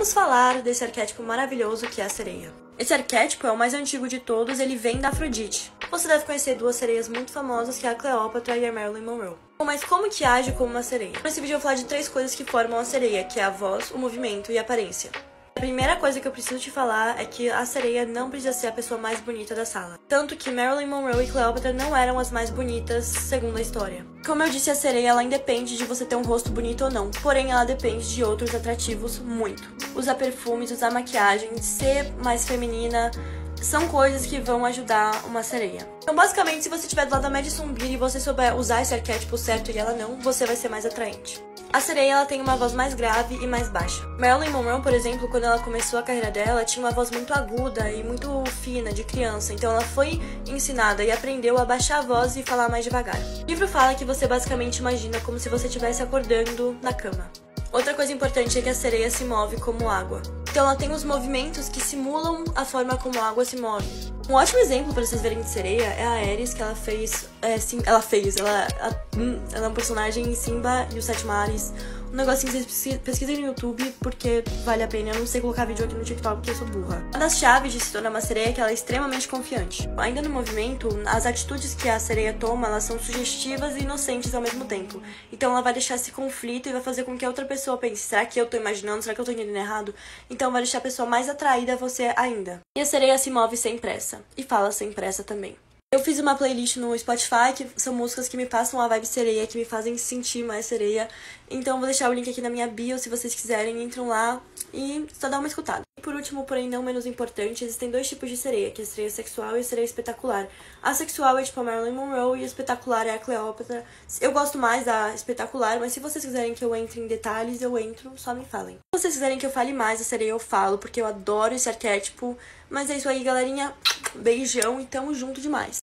vamos falar desse arquétipo maravilhoso que é a sereia. Esse arquétipo é o mais antigo de todos, ele vem da Afrodite. Você deve conhecer duas sereias muito famosas, que é a Cleópatra e a Marilyn Monroe. Bom, mas como que age como uma sereia? Nesse vídeo eu vou falar de três coisas que formam a sereia, que é a voz, o movimento e a aparência. A primeira coisa que eu preciso te falar é que a sereia não precisa ser a pessoa mais bonita da sala. Tanto que Marilyn Monroe e Cleópatra não eram as mais bonitas, segundo a história. Como eu disse, a sereia ela independe de você ter um rosto bonito ou não, porém ela depende de outros atrativos muito. Usar perfumes, usar maquiagem, ser mais feminina, são coisas que vão ajudar uma sereia. Então, basicamente, se você estiver do lado da Madison Beer e você souber usar esse arquétipo certo e ela não, você vai ser mais atraente. A sereia ela tem uma voz mais grave e mais baixa. Marilyn Monroe, por exemplo, quando ela começou a carreira dela, tinha uma voz muito aguda e muito fina de criança, então ela foi ensinada e aprendeu a baixar a voz e falar mais devagar. O livro fala que você basicamente imagina como se você estivesse acordando na cama. Outra coisa importante é que a sereia se move como água. Então ela tem os movimentos que simulam a forma como a água se move. Um ótimo exemplo para vocês verem de sereia é a Ares, que ela fez. É, sim, ela fez, ela, hum, ela é um personagem em Simba e os Sete Mares um negocinho que vocês pesquisem no YouTube, porque vale a pena. Eu não sei colocar vídeo aqui no TikTok porque eu sou burra. Uma das chaves de se tornar uma sereia é que ela é extremamente confiante. Ainda no movimento, as atitudes que a sereia toma, elas são sugestivas e inocentes ao mesmo tempo. Então ela vai deixar esse conflito e vai fazer com que a outra pessoa pense, será que eu tô imaginando? Será que eu tô entendendo errado? Então vai deixar a pessoa mais atraída a você ainda. E a sereia se move sem pressa. E fala sem pressa também. Eu fiz uma playlist no Spotify, que são músicas que me passam a vibe sereia, que me fazem sentir mais sereia. Então vou deixar o link aqui na minha bio, se vocês quiserem, entram lá e só dá uma escutada. E por último, porém não menos importante, existem dois tipos de sereia, que é a sereia sexual e a sereia espetacular. A sexual é tipo a Marilyn Monroe e a espetacular é a Cleópatra. Eu gosto mais da espetacular, mas se vocês quiserem que eu entre em detalhes, eu entro, só me falem. Se vocês quiserem que eu fale mais da sereia, eu falo, porque eu adoro esse arquétipo. Mas é isso aí, galerinha. Beijão e tamo junto demais.